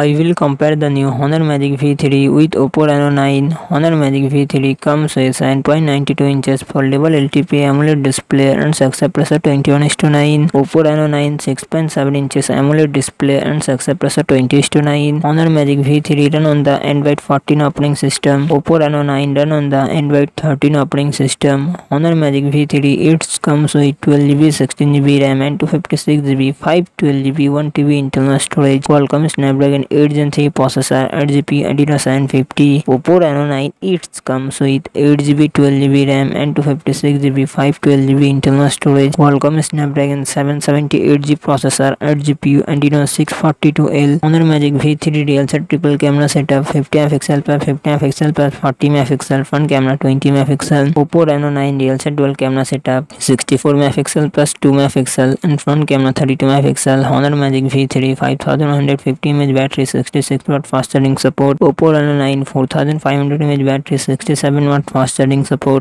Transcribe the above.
I will compare the new Honor Magic V3 with Oppo Reno 9. Honor Magic V3 comes with 7.92 inches foldable LTP AMOLED display and success pressure 21 9. Oppo Reno 9 6.7 inches AMOLED display and success pressure 20 9. Honor Magic V3 run on the Android 14 operating system. Oppo Reno 9 run on the Android 13 operating system. Honor Magic V3 it comes with 12GB, 16GB RAM and 256GB, 512GB, 1TB internal storage. Qualcomm Snapdragon 8 Gen 3 processor 8GB Adreno 750 Oppo Reno 9 it comes with 8GB 12GB RAM and 256GB 512GB internal storage Qualcomm Snapdragon 778G processor 8GPU Adreno 642L Honor Magic V3 real set triple camera setup 50 MP plus 50 MP plus 40 MP front camera 20 MP Oppo Reno 9 real set dual camera setup 64 MP plus 2 MP and front camera 32 MP Honor Magic V3 5150 mAh battery 66 watt fast charging support Oppo Reno 9 4500 mAh battery 67 watt fast charging support